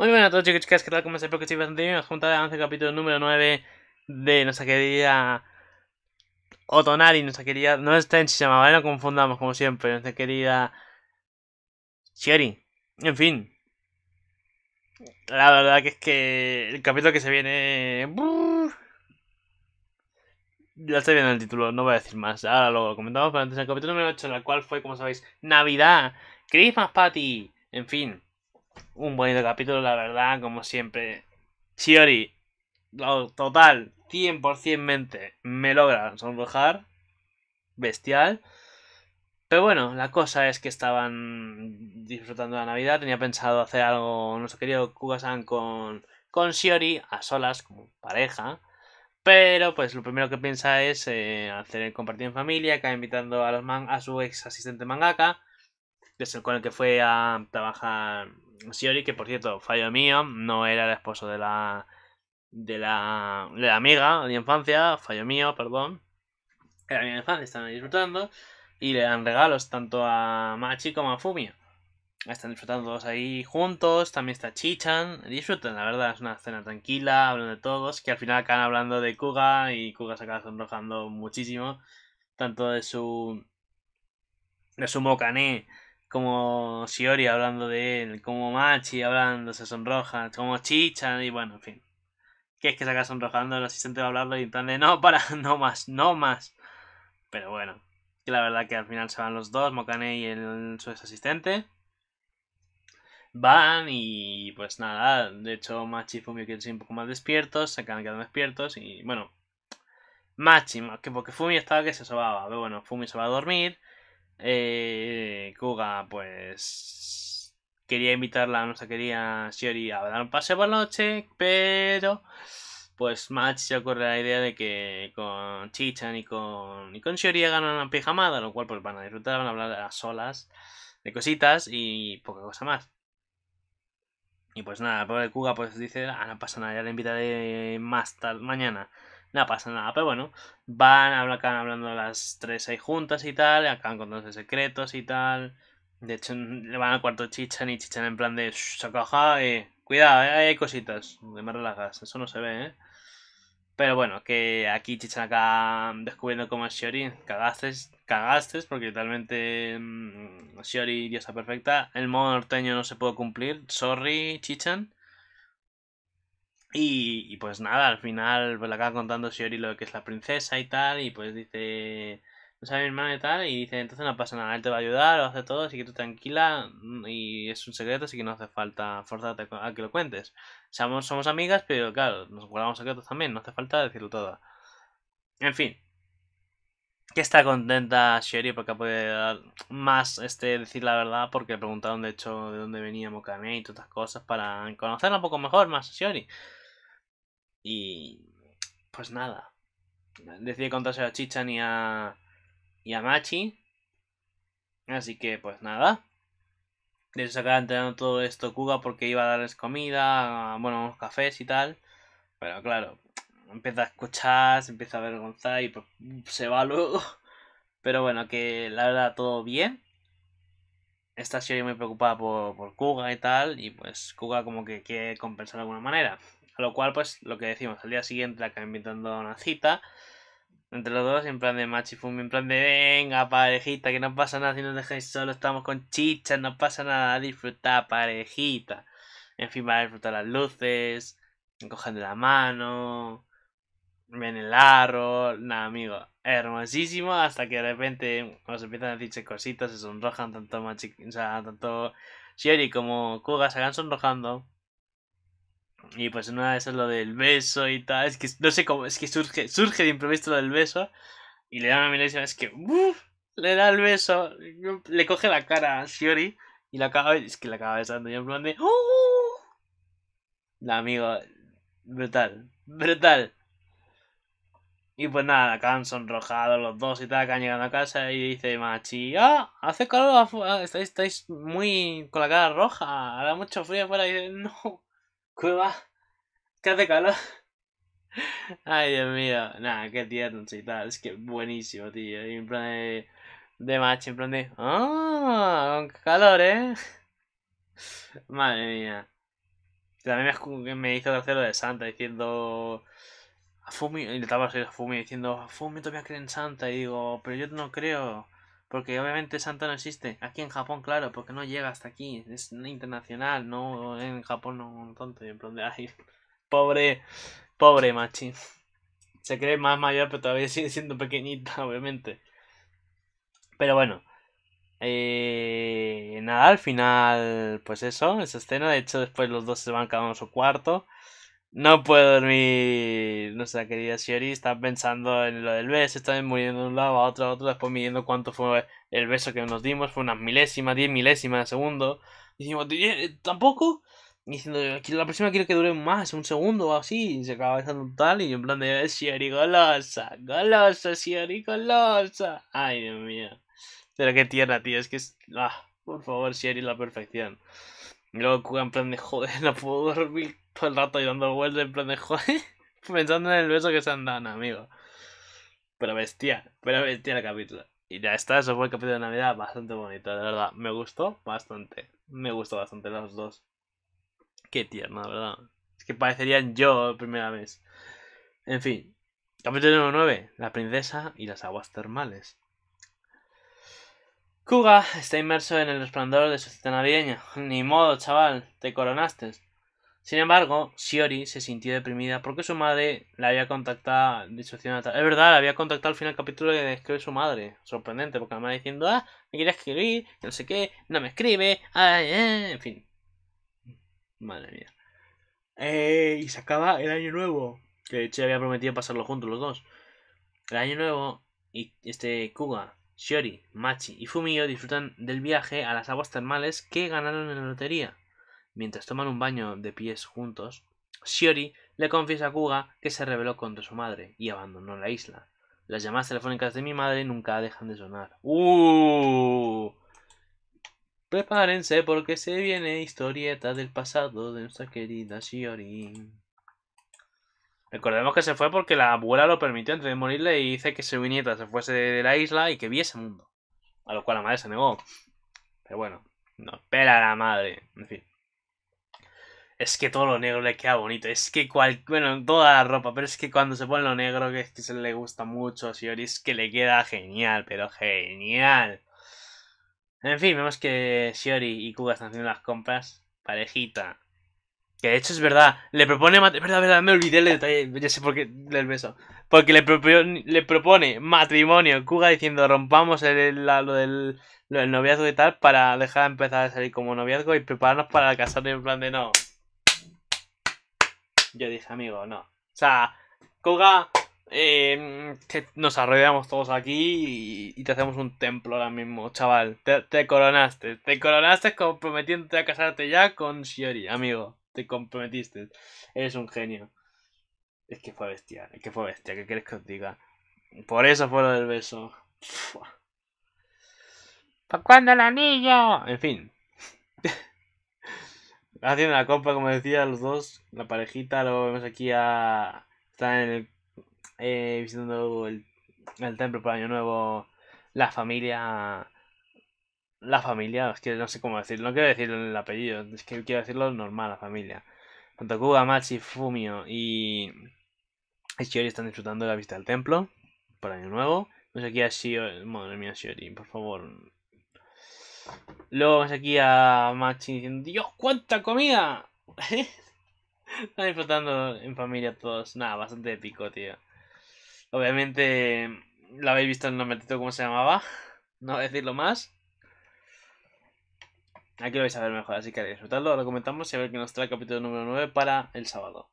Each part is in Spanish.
Muy buenas a todos chicos chicas, ¿qué tal? ¿Cómo estáis? Espero que estéis bastante bien. Nos junta avance capítulo número 9 de nuestra querida Otonari, nuestra querida... No es Tenchi, se. No confundamos como siempre, nuestra querida Shiori. En fin. La verdad que es que el capítulo que se viene... Ya estoy viendo el título, no voy a decir más. Ahora lo comentamos, pero antes el capítulo número 8, la cual fue, como sabéis, Navidad, Christmas Party, en fin. Un bonito capítulo, la verdad, como siempre. Shiori, total, 100% mente, me logra sonrojar. Bestial. Pero bueno, la cosa es que estaban disfrutando de la Navidad. Tenía pensado hacer algo, nuestro querido Kuga-san con, con Shiori a solas, como pareja. Pero pues lo primero que piensa es eh, hacer compartir en familia, acá invitando a, los man a su ex asistente mangaka, es el con el que fue a trabajar Shiori, que por cierto, fallo mío, no era el esposo de la de la, de la amiga de infancia, fallo mío, perdón. Era mi infancia, están disfrutando y le dan regalos tanto a Machi como a Fumio. Están disfrutando todos ahí juntos, también está Chichan, disfruten, la verdad, es una cena tranquila, hablan de todos, que al final acaban hablando de Kuga y Kuga se acaba sonrojando muchísimo, tanto de su de su Mokane como Shiori hablando de él, como Machi hablando, se sonroja, como Chichan y bueno, en fin. Que es que se acaba sonrojando, el asistente va a hablarlo y en de no, para, no más, no más. Pero bueno, que la verdad que al final se van los dos, Mokane y el, su ex asistente. Van y pues nada, de hecho Machi y Fumio quieren ser un poco más despiertos, se acaban quedando despiertos y bueno, Machi, que porque Fumi estaba que se sobaba, pero bueno, Fumi se va a dormir, eh, Kuga pues quería invitarla, no sé, quería Shiori a dar un paseo por la noche, pero pues Machi se ocurre la idea de que con Chichan y con, y con Shiori hagan una pijamada, lo cual pues van a disfrutar, van a hablar a solas de cositas y poca cosa más. Y pues nada, el pobre Kuga pues dice, ah, no pasa nada, ya le invitaré más tarde, mañana. No pasa nada, pero bueno, van, acaban hablando las tres ahí juntas y tal, acaban contándose secretos y tal. De hecho, le van al cuarto Chichan y Chichan en plan de, sacaja, eh, cuidado, eh, hay cositas, de más relajas, eso no se ve, eh. Pero bueno, que aquí Chichan acá descubriendo cómo es Shiori, cagaste, cagaste, porque totalmente mmm, Shiori, diosa perfecta. El modo norteño no se puede cumplir, sorry Chichan. Y, pues nada, al final pues le acaba contando Shiori lo que es la princesa y tal, y pues dice, no sabe mi hermano y tal, y dice, entonces no pasa nada, él te va a ayudar, lo hace todo, así que tú tranquila, y es un secreto, así que no hace falta forzarte a que lo cuentes. Somos, somos amigas, pero claro, nos guardamos secretos también, no hace falta decirlo todo. En fin. Que está contenta Shiori porque puede dar más este decir la verdad porque le preguntaron de hecho de dónde venía Mokane y todas estas cosas para conocerla un poco mejor más a Shiori. Y pues nada. Decide contarse a Chichan y a, y a Machi. Así que pues nada. De hecho todo esto Kuga porque iba a darles comida, bueno, unos cafés y tal. Pero claro, empieza a escuchar, se empieza a avergonzar y pues, se va luego. Pero bueno, que la verdad todo bien. Está Shiori muy preocupada por, por Kuga y tal. Y pues Kuga como que quiere compensar de alguna manera. Lo cual, pues, lo que decimos, al día siguiente la acaba invitando a una cita. Entre los dos, en plan de machifumi, en plan de venga, parejita, que no pasa nada si nos dejáis solo, estamos con chicha, no pasa nada, disfrutar, parejita. En fin, va a disfrutar las luces, cogen de la mano, ven el árbol, nada, amigo, hermosísimo, hasta que de repente nos empiezan a decirse cositas, se sonrojan tanto Machi, o sea, tanto Shiori como Kuga se van sonrojando. Y pues una de esas lo del beso y tal. Es que no sé cómo, es que surge, surge de improviso lo del beso. Y le da una mirada y es que le da el beso, le coge la cara a Shiori y la acaba, es que la acaba besando. Y en plan de, ¡Oh! La amigo, brutal, brutal. Y pues nada, acaban sonrojados los dos y tal, acaban llegando a casa y dice Machi, ah, hace calor, estáis, estáis muy con la cara roja, hará mucho frío afuera. Y dice, no, cueva, que hace calor. Ay, Dios mío, nada, qué tierno y tal, es que buenísimo, tío. Y en plan de, de Machi, en plan de, ah, con calor, eh. Madre mía. También me, hizo lo de Santa diciendo. A Fumi, intentaba a Fumi diciendo, Fumi todavía cree en Santa. Y digo, pero yo no creo. Porque obviamente Santa no existe. Aquí en Japón, claro, porque no llega hasta aquí. Es internacional, no en Japón no tonto. Y en plan de, ay, pobre, pobre Machi. Se cree más mayor, pero todavía sigue siendo pequeñita, obviamente. Pero bueno. Eh, nada, al final, pues eso, esa escena. De hecho, después los dos se van cada uno a su cuarto. No puedo dormir. Nuestra querida Shiori está pensando en lo del beso. Está muriendo de un lado a otro, a otro. Después midiendo cuánto fue el beso que nos dimos. Fue unas milésimas, diez milésimas de segundo. Y decimos, ¿tampoco? Y diciendo, la próxima quiero que dure más, un segundo o así. Y se acaba besando tal. Y en plan de Shiori golosa, golosa, Shiori golosa. Ay, Dios mío. Pero qué tierna, tío. Es que es. Ah, por favor, Shiori, la perfección. Y luego en plan de joder, no puedo dormir todo el rato y dando vueltas en plan de joder. Pensando en el beso que se han dado, amigo. Pero bestia, pero bestia el capítulo. Y ya está, eso fue el capítulo de Navidad bastante bonito, de verdad. Me gustó bastante. Me gustó bastante los dos. Qué tierno, de verdad. Es que parecerían yo primera vez. En fin. Capítulo número 9. La princesa y las aguas termales. Kuga está inmerso en el resplandor de su cita navideña. Ni modo, chaval, te coronaste. Sin embargo, Shiori se sintió deprimida porque su madre la había contactado Es verdad, la había contactado al final del capítulo de escribe su madre. Sorprendente, porque la madre diciendo, ah, me quiere escribir, no sé qué, no me escribe, ay, eh, en fin. Madre mía. Eh, y se acaba el año nuevo. Que de hecho había prometido pasarlo juntos los dos. El año nuevo y este Kuga Shiori, Machi y Fumio disfrutan del viaje a las aguas termales que ganaron en la lotería. Mientras toman un baño de pies juntos, Shiori le confiesa a Kuga que se rebeló contra su madre y abandonó la isla. Las llamadas telefónicas de mi madre nunca dejan de sonar. ¡Uh! Prepárense porque se viene historieta del pasado de nuestra querida Shiori. Recordemos que se fue porque la abuela lo permitió antes de morirle y dice que su nieta se fuese de la isla y que viese mundo. A lo cual la madre se negó. Pero bueno, no espera la madre. En fin. Es que todo lo negro le queda bonito. Es que cual, bueno, toda la ropa, pero es que cuando se pone lo negro, que es que se le gusta mucho a Shiori, es que le queda genial, pero genial. En fin, vemos que Shiori y Kuga están haciendo las compras. Parejita. Que de hecho es verdad, le propone. Es verdad, verdad, me olvidé el detalle. Ya sé por qué el beso. Porque le, propone, le propone matrimonio. Kuga diciendo rompamos el, lo, del, noviazgo y tal para dejar empezar a salir como noviazgo y prepararnos para casarnos en plan de no. Yo dije, amigo, no. O sea, eh, que nos arrodillamos todos aquí y, te hacemos un templo ahora mismo, chaval. Te, te coronaste. Te coronaste comprometiéndote a casarte ya con Shiori, amigo te comprometiste. Eres un genio. Es que fue bestia, es que fue bestia, ¿qué quieres que os diga? Por eso fue lo del beso. ¿Para cuándo el anillo? En fin. Haciendo la compra, como decía, los dos, la parejita, luego vemos aquí a... Están en el... Eh, visitando el, el templo para Año Nuevo, la familia la familia, es que no sé cómo decirlo, no quiero decir el apellido, es que quiero decirlo normal, la familia. Tanto Kuga, Machi, Fumio y Shiori están disfrutando de la vista del templo por Año Nuevo. Vamos aquí a Shiori, madre mía, Shiori, por favor. Luego vamos aquí a Machi diciendo, Dios, cuánta comida. están disfrutando en familia todos, nada, bastante épico, tío. Obviamente, ¿la habéis visto en el nombre cómo se llamaba? No voy a decirlo más. Aquí lo vais a ver mejor, así que disfrutadlo, lo comentamos y a ver qué nos trae el capítulo número 9 para el sábado.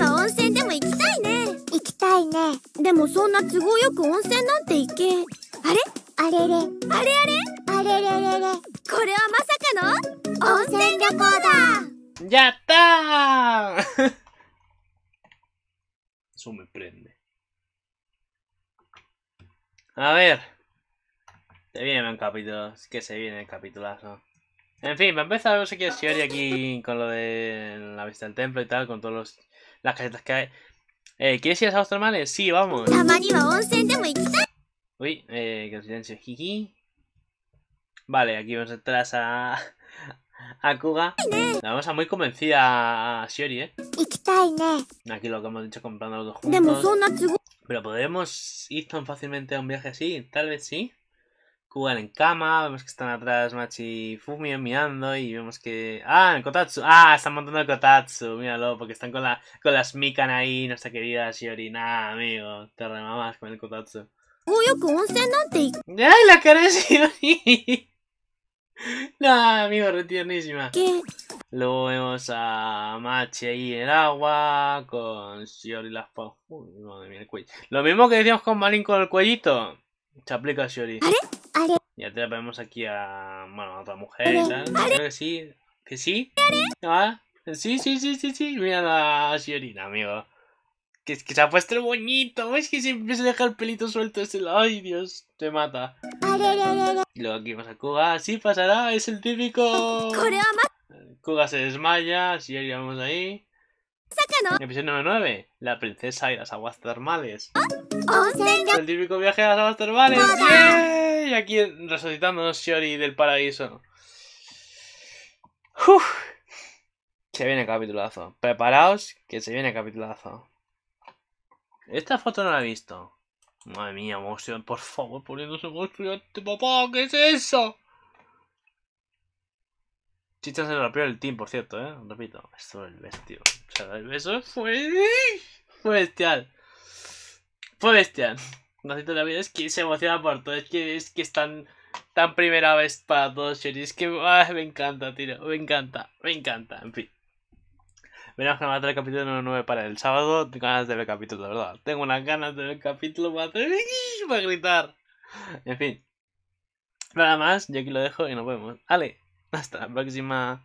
は温泉でも行きたいね行きたいねでもそんな都合よく温泉なんて行けあれあれれあれあれあれれれれこれはまさかの温泉旅行だやったー Eso me prende. A ver. Se viene un capítulo. Es que se viene el capitulazo. En fin, para empezar a ver si quiero Shiori aquí con lo de la vista del templo y tal, con todos los las casetas que hay. Eh, ¿Quieres ir a aguas termales? Sí, vamos. Uy, eh, que silencio. Jiji. Vale, aquí vamos atrás a... a Kuga. La vamos a muy convencida a Shiori, ¿eh? Aquí lo que hemos dicho comprando los dos juntos. Pero ¿podremos ir tan fácilmente a un viaje así? Tal vez sí. Kugan en cama, vemos que están atrás Machi y Fumio mirando y vemos que... ¡Ah, el Kotatsu! ¡Ah, están montando el Kotatsu! Míralo, porque están con, la, con las Mikan ahí, nuestra querida Shiori. Nah, amigo, te remamás con el Kotatsu. ¡Ay, la cara de Shiori! nah, amigo, retiernísima. ¿Qué? Luego vemos a Machi ahí en el agua con Shiori las... Uy, madre mía, el cuello. Lo mismo que decíamos con Malin con el cuellito. Se aplica a Shiori. ¿Ale? Ya te la ponemos aquí a. Bueno, a otra mujer y tal. Creo que sí. ¿Que sí? Sí, sí, sí, sí, sí. Mira la señorita, amigo. Que se ha puesto el moñito. Es que siempre se deja el pelito suelto. Es el... Ay, Dios, te mata. Y luego aquí vamos a Kuga. sí pasará. Es el típico. Kuga se desmaya. Si ya vamos ahí. Episodio número 9. La princesa y las aguas termales. El típico viaje a las aguas termales. Y aquí resucitándonos Shiori del paraíso. Uf. Se viene capitulazo. Preparaos que se viene capitulazo. Esta foto no la he visto. Madre mía, emoción, por favor, poniéndose monstruo. Papá, ¿qué es eso? Chicha se rompió el team, por cierto, ¿eh? Repito, esto es el. O sea, el beso fue... Fue bestial. Fue bestial. La vida es que se emociona por todo. Es que es que es tan, primera vez para todos, Sherry. Es que ay, me encanta, tío. Me encanta, me encanta. En fin. Veremos a traer el capítulo número 9 para el sábado. Tengo ganas de ver el capítulo, de verdad. Tengo unas ganas de ver el capítulo para, hacer... para gritar. En fin. Nada más, yo aquí lo dejo y nos vemos. Ale, hasta la próxima.